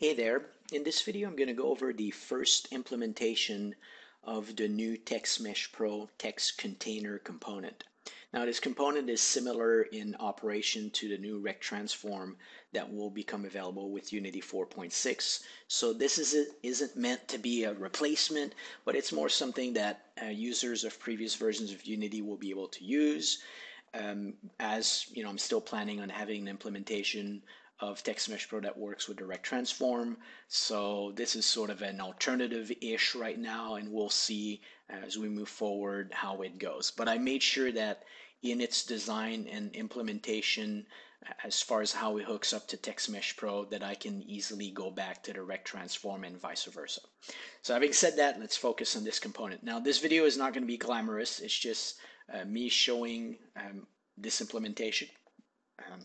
Hey there, in this video I'm going to go over the first implementation of the new TextMesh Pro text container component. Now this component is similar in operation to the new Rect Transform that will become available with Unity 4.6. So this is, isn't meant to be a replacement, but it's more something that uh, users of previous versions of Unity will be able to use. Um, as you know, I'm still planning on having an implementation of TextMesh Pro that works with the Rect Transform. So this is sort of an alternative-ish right now, and we'll see as we move forward how it goes. But I made sure that in its design and implementation, as far as how it hooks up to TextMesh Pro, that I can easily go back to the Rect Transform and vice versa. So having said that, let's focus on this component. Now this video is not going to be glamorous. It's just uh, me showing um, this implementation. Um,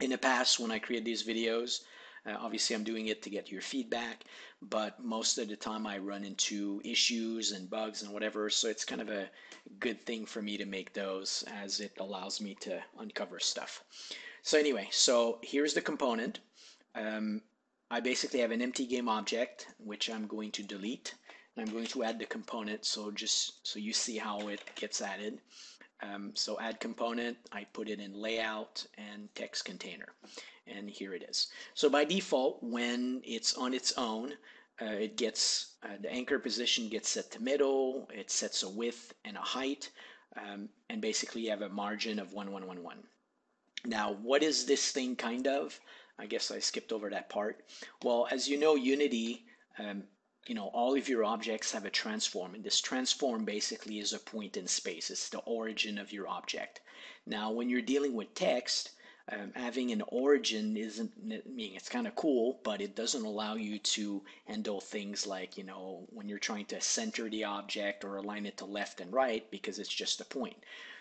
in the past when I create these videos, uh, obviously I'm doing it to get your feedback, but most of the time I run into issues and bugs and whatever, so it's kind of a good thing for me to make those as it allows me to uncover stuff. So anyway, so here's the component. Um, I basically have an empty game object, which I'm going to delete. And I'm going to add the component, so just so you see how it gets added. Um, so add component, I put it in layout and text container. And here it is. So by default, when it's on its own, uh, it gets uh, the anchor position gets set to middle, it sets a width and a height, um, and basically you have a margin of 1111. Now, what is this thing kind of? I guess I skipped over that part. Well, as you know, Unity um, you know, all of your objects have a transform, and this transform basically is a point in space. It's the origin of your object. Now, when you're dealing with text, um, having an origin isn't, I mean, it's kind of cool, but it doesn't allow you to handle things like, you know, when you're trying to center the object or align it to left and right because it's just a point.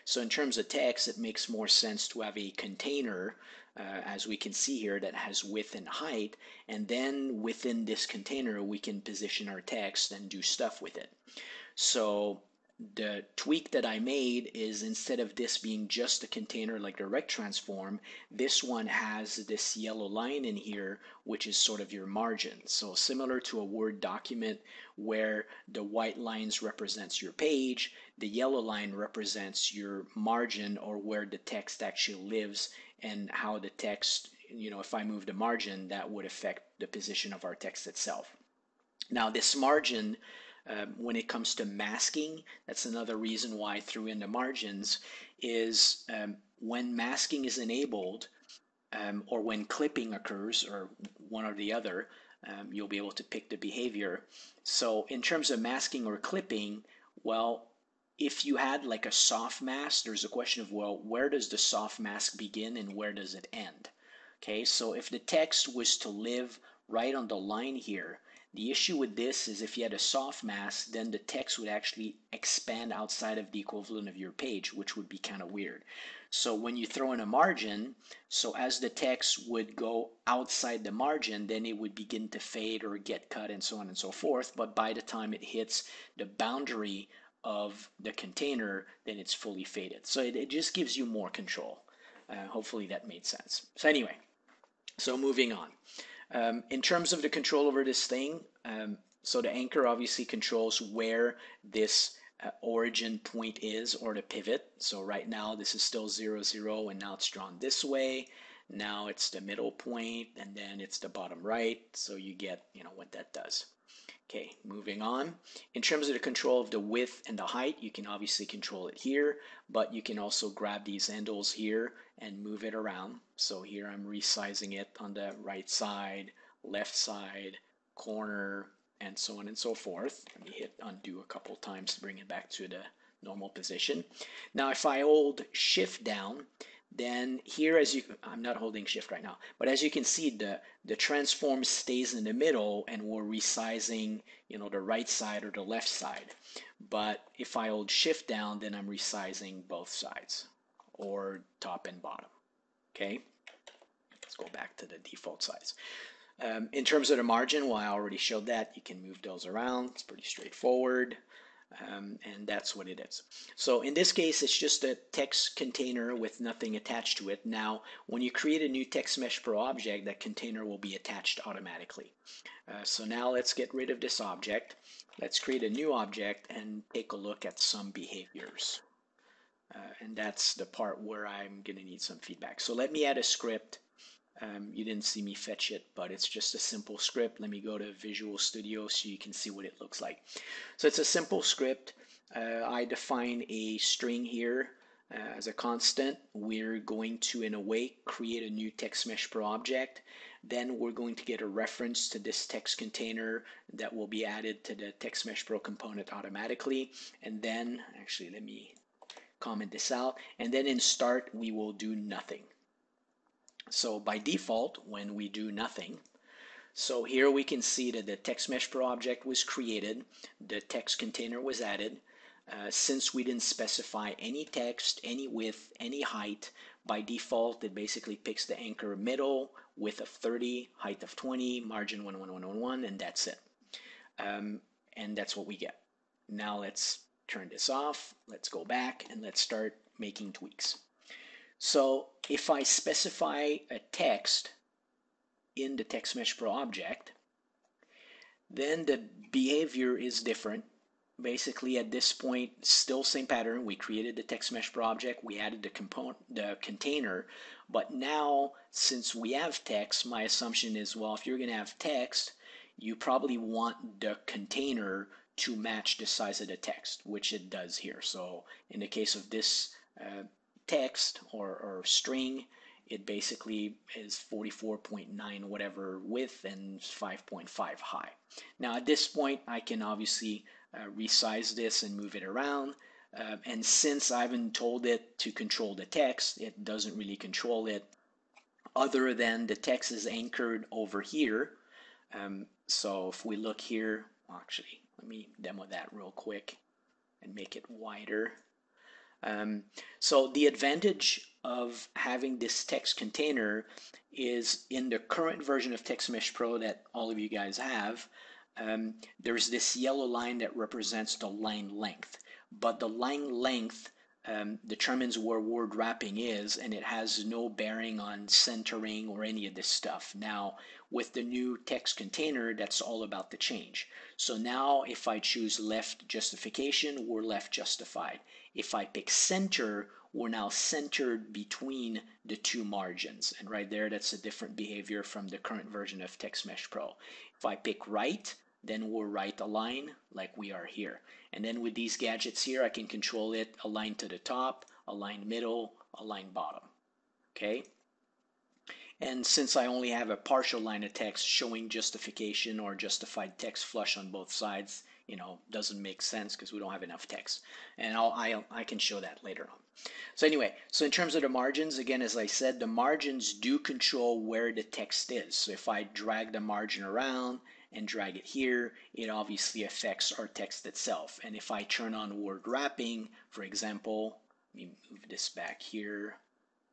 So in terms of text, it makes more sense to have a container uh, as we can see here, that has width and height. And then within this container, we can position our text and do stuff with it. So the tweak that I made is instead of this being just a container like the Rect Transform, this one has this yellow line in here, which is sort of your margin. So similar to a Word document where the white lines represents your page, the yellow line represents your margin or where the text actually lives and how the text, you know, if I move the margin, that would affect the position of our text itself. Now this margin um, when it comes to masking, that's another reason why I threw in the margins, is um, when masking is enabled um, or when clipping occurs, or one or the other, um, you'll be able to pick the behavior. So in terms of masking or clipping, well, if you had like a soft mask, there's a question of, well, where does the soft mask begin and where does it end? Okay, so if the text was to live right on the line here, the issue with this is if you had a soft mask, then the text would actually expand outside of the equivalent of your page, which would be kind of weird. So when you throw in a margin, so as the text would go outside the margin, then it would begin to fade or get cut and so on and so forth. But by the time it hits the boundary of the container, then it's fully faded. So it, it just gives you more control. Uh, hopefully that made sense. So anyway, so moving on. Um, in terms of the control over this thing, um, so the anchor obviously controls where this uh, origin point is or the pivot. So right now this is still 0, 0 and now it's drawn this way. Now it's the middle point and then it's the bottom right. So you get, you know, what that does. Okay, moving on. In terms of the control of the width and the height, you can obviously control it here, but you can also grab these handles here and move it around. So here I'm resizing it on the right side, left side, corner, and so on and so forth. Let me hit undo a couple times to bring it back to the normal position. Now if I hold shift down, then here as you I'm not holding shift right now but as you can see the the transform stays in the middle and we're resizing you know the right side or the left side. But if I hold shift down then I'm resizing both sides or top and bottom okay? Let's go back to the default size. Um, in terms of the margin well I already showed that. You can move those around. It's pretty straightforward Um, and that's what it is. So in this case, it's just a text container with nothing attached to it. Now, when you create a new Text Mesh Pro object, that container will be attached automatically. Uh, so now let's get rid of this object. Let's create a new object and take a look at some behaviors. Uh, and that's the part where I'm going to need some feedback. So let me add a script. Um, you didn't see me fetch it, but it's just a simple script. Let me go to Visual Studio so you can see what it looks like. So it's a simple script. Uh, I define a string here uh, as a constant. We're going to, in a way, create a new text mesh pro object. Then we're going to get a reference to this text container that will be added to the text mesh pro component automatically. And then, actually, let me comment this out. And then in start, we will do nothing. So by default, when we do nothing, so here we can see that the text mesh pro object was created, the text container was added. Uh, since we didn't specify any text, any width, any height, by default it basically picks the anchor middle, width of 30, height of 20, margin 11111, and that's it. Um, and that's what we get. Now let's turn this off. Let's go back and let's start making tweaks. So if I specify a text in the text mesh pro object, then the behavior is different. Basically at this point, still same pattern. We created the text mesh pro object, we added the component, the container, but now since we have text, my assumption is, well, if you're gonna have text, you probably want the container to match the size of the text, which it does here. So in the case of this uh, text or, or string, it basically is 44.9 whatever width and 5.5 high. Now at this point I can obviously uh, resize this and move it around uh, and since I haven't told it to control the text it doesn't really control it other than the text is anchored over here um, so if we look here actually let me demo that real quick and make it wider um, so the advantage of having this text container is in the current version of TextMesh Pro that all of you guys have, um, there's this yellow line that represents the line length. But the line length um, determines where word wrapping is and it has no bearing on centering or any of this stuff. Now, with the new text container, that's all about the change. So now if I choose left justification, we're left justified. If I pick center, we're now centered between the two margins. And right there, that's a different behavior from the current version of Text Mesh Pro. If I pick right, then we'll right align like we are here. And then with these gadgets here, I can control it align to the top, align middle, align bottom. Okay. And since I only have a partial line of text showing justification or justified text flush on both sides, you know, doesn't make sense because we don't have enough text. And I'll, I, I can show that later on. So anyway, so in terms of the margins, again, as I said, the margins do control where the text is. So if I drag the margin around and drag it here, it obviously affects our text itself. And if I turn on word wrapping, for example, let me move this back here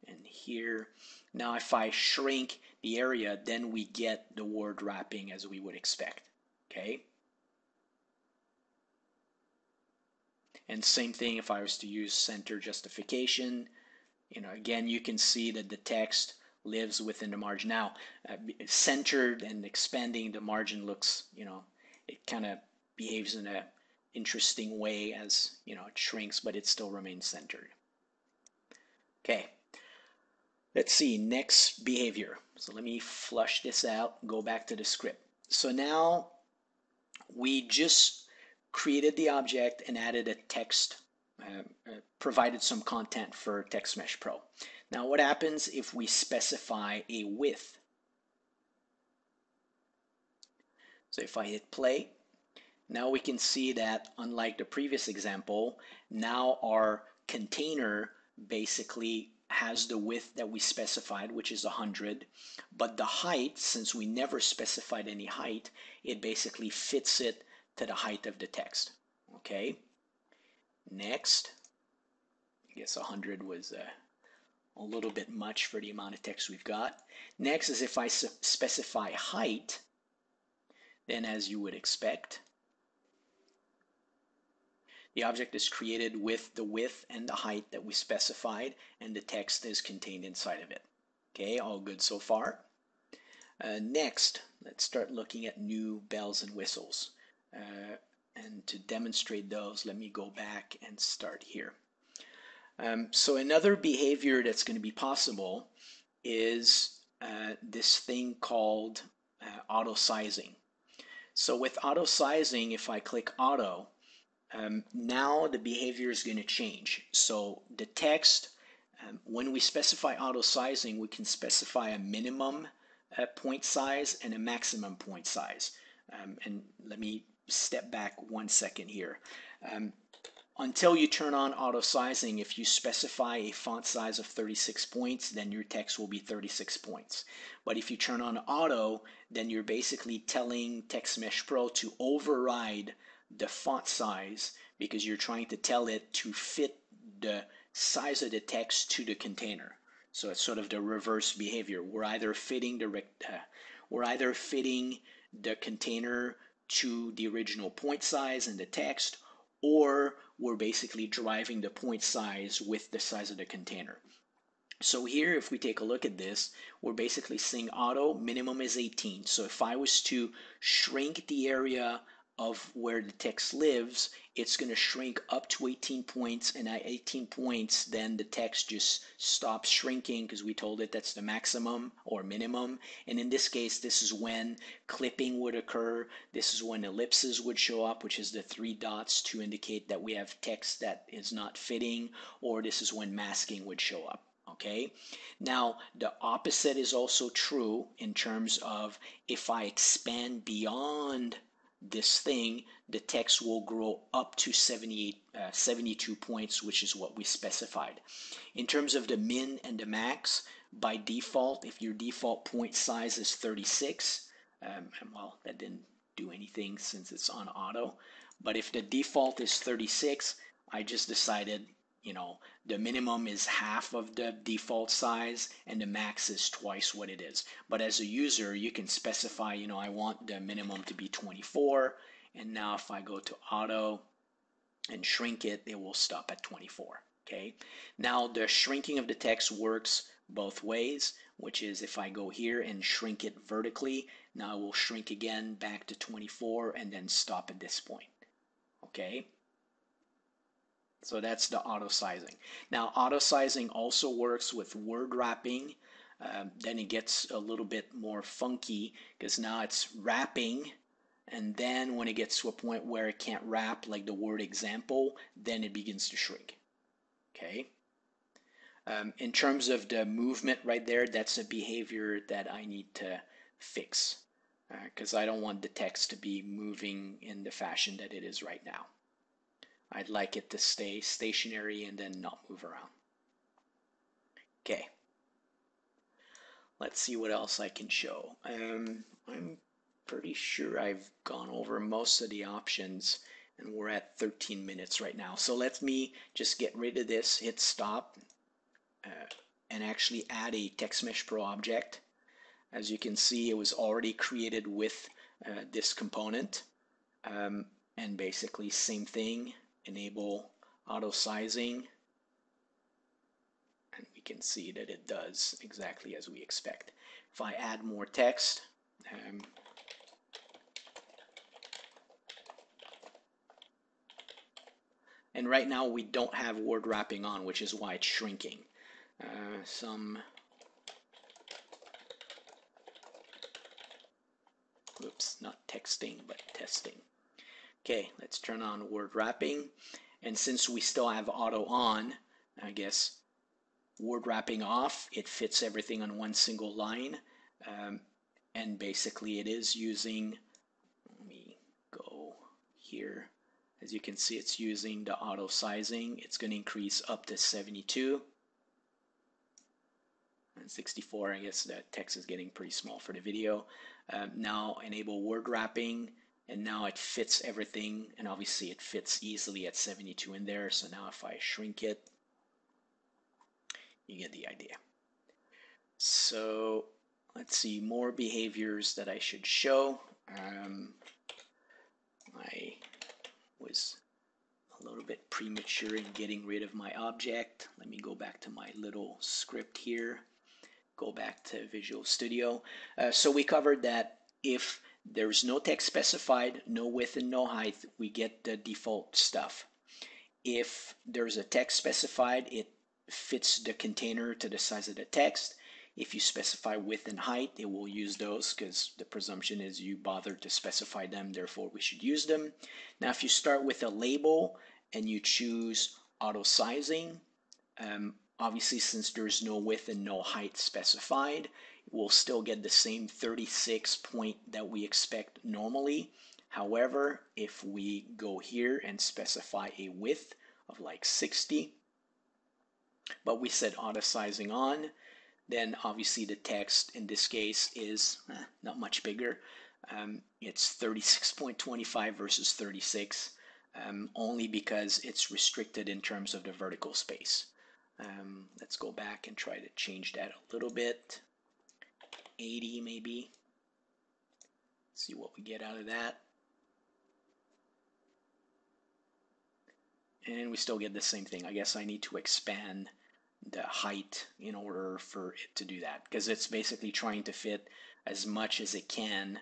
and here. Now if I shrink the area, then we get the word wrapping as we would expect, okay? And same thing if I was to use center justification. You know, again, you can see that the text lives within the margin. Now, uh, centered and expanding the margin looks, you know, it kind of behaves in a interesting way as, you know, it shrinks, but it still remains centered. Okay, let's see, next behavior. So let me flush this out, go back to the script. So now we just created the object and added a text, uh, uh, provided some content for Text Mesh Pro. Now what happens if we specify a width? So if I hit play, now we can see that unlike the previous example, now our container basically has the width that we specified, which is 100, but the height, since we never specified any height, it basically fits it to the height of the text. Okay. Next, I guess 100 was uh, a little bit much for the amount of text we've got. Next is if I specify height, then as you would expect, The object is created with the width and the height that we specified, and the text is contained inside of it. Okay, all good so far. Uh, next, let's start looking at new bells and whistles. Uh, and to demonstrate those, let me go back and start here. Um, so another behavior that's going to be possible is uh, this thing called uh, auto sizing. So with auto sizing, if I click auto, um, now the behavior is going to change. So the text, um, when we specify auto sizing, we can specify a minimum uh, point size and a maximum point size. Um, and let me step back one second here. Um, until you turn on auto sizing, if you specify a font size of 36 points, then your text will be 36 points. But if you turn on auto, then you're basically telling TextMesh Pro to override the font size because you're trying to tell it to fit the size of the text to the container. So it's sort of the reverse behavior. We're either fitting the uh, we're either fitting the container to the original point size and the text, or we're basically driving the point size with the size of the container. So here, if we take a look at this, we're basically seeing auto minimum is 18. So if I was to shrink the area of where the text lives, it's going to shrink up to 18 points. And at 18 points, then the text just stops shrinking because we told it that's the maximum or minimum. And in this case, this is when clipping would occur. This is when ellipses would show up, which is the three dots to indicate that we have text that is not fitting, or this is when masking would show up okay now the opposite is also true in terms of if I expand beyond this thing, the text will grow up to 78, uh, 72 points, which is what we specified. In terms of the min and the max, by default, if your default point size is 36, um, well, that didn't do anything since it's on auto, but if the default is 36, I just decided you know the minimum is half of the default size and the max is twice what it is. But as a user you can specify you know I want the minimum to be 24 and now if I go to auto and shrink it it will stop at 24 okay? Now the shrinking of the text works both ways which is if I go here and shrink it vertically now it will shrink again back to 24 and then stop at this point okay so that's the auto sizing. Now, auto sizing also works with word wrapping. Um, then it gets a little bit more funky because now it's wrapping. And then when it gets to a point where it can't wrap, like the word example, then it begins to shrink. Okay. Um, in terms of the movement right there, that's a behavior that I need to fix because uh, I don't want the text to be moving in the fashion that it is right now. I'd like it to stay stationary and then not move around. Okay. Let's see what else I can show. Um, I'm pretty sure I've gone over most of the options and we're at 13 minutes right now. So let me just get rid of this, hit stop, uh, and actually add a TextMesh Pro object. As you can see, it was already created with uh, this component. Um, and basically same thing, enable auto sizing and we can see that it does exactly as we expect. If I add more text, um, and right now we don't have word wrapping on, which is why it's shrinking. Uh, some oops, not texting, but testing. Okay, let's turn on word wrapping. And since we still have auto on, I guess word wrapping off, it fits everything on one single line. Um, and basically it is using, let me go here. As you can see, it's using the auto sizing. It's going to increase up to 72. And 64, I guess that text is getting pretty small for the video. Um, now enable word wrapping and now it fits everything and obviously it fits easily at 72 in there so now if I shrink it you get the idea so let's see more behaviors that I should show um, I was a little bit premature in getting rid of my object. Let me go back to my little script here. Go back to Visual Studio. Uh, so we covered that if there's no text specified, no width and no height, we get the default stuff. If there's a text specified, it fits the container to the size of the text. If you specify width and height, it will use those because the presumption is you bothered to specify them, therefore we should use them. Now, if you start with a label and you choose auto sizing, um, obviously since there's no width and no height specified, we'll still get the same 36 point that we expect normally. However, if we go here and specify a width of like 60, but we set auto sizing on, then obviously the text in this case is eh, not much bigger. Um, it's 36.25 versus 36 um, only because it's restricted in terms of the vertical space. Um, let's go back and try to change that a little bit. 80 maybe. See what we get out of that. And we still get the same thing. I guess I need to expand the height in order for it to do that because it's basically trying to fit as much as it can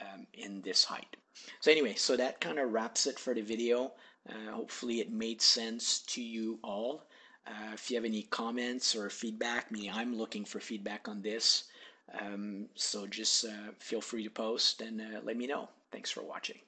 um, in this height. So anyway, so that kind of wraps it for the video. Uh, hopefully it made sense to you all. Uh, if you have any comments or feedback, me, I'm looking for feedback on this. Um, so just uh, feel free to post and uh, let me know. Thanks for watching.